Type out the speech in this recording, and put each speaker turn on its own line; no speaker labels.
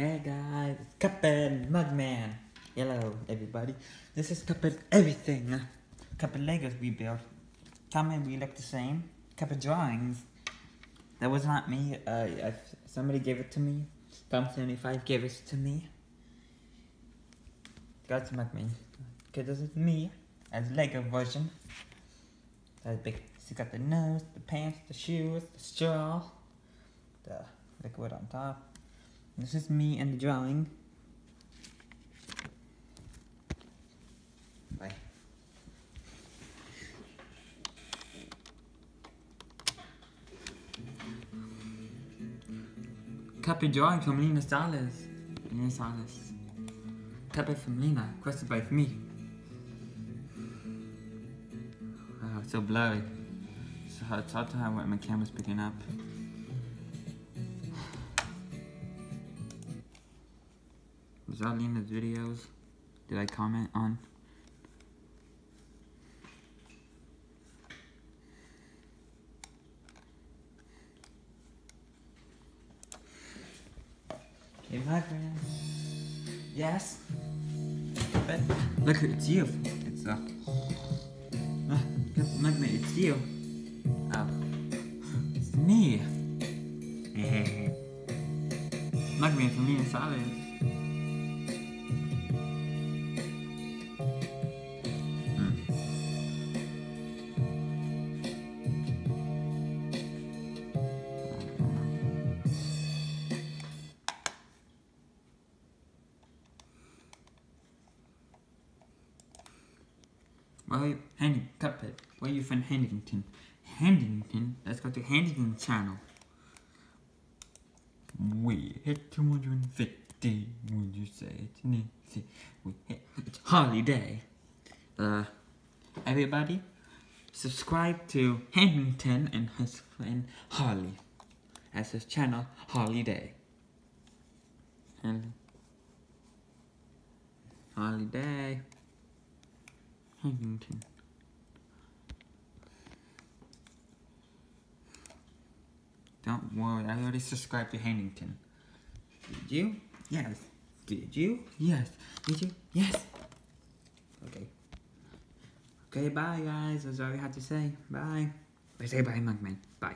Hey guys, it's Cuphead Mugman. Hello everybody. This is Cuphead Everything. Cuphead Legos we built. Me we look the same. Cuphead drawings. That was not me. Uh, somebody gave it to me. Tom75 gave it to me. That's Mugman. Okay, this is me as Lego version. That's big. You got the nose, the pants, the shoes, the straw, the liquid on top. This is me and the drawing. Bye. Copy drawing from Lena Salas. Lena Salas. Copy from Lena, requested by me. Wow, it's so blurry. So it's hard to have what my camera's picking up. Was that Lena's videos? Did I comment on? Okay, my friend. Yes? But look, it's you. It's uh, uh look, mate, it's you. Oh, it's me. Mugman from me and Silence. Well, Handy Cuphead, where you from Handington? Handington? Let's go to Handington channel. We hit 250, would you say? It's, we hit, it's holiday. Uh, everybody, subscribe to Handington and his friend Harley. As his channel, Holiday. And Holiday. Huntington. Don't worry, I already subscribed to Huntington. Did you? Yes. Did you? Yes. Did you? Yes. Okay. Okay, bye guys. That's all I have to say. Bye. I say bye, Mugman. Bye.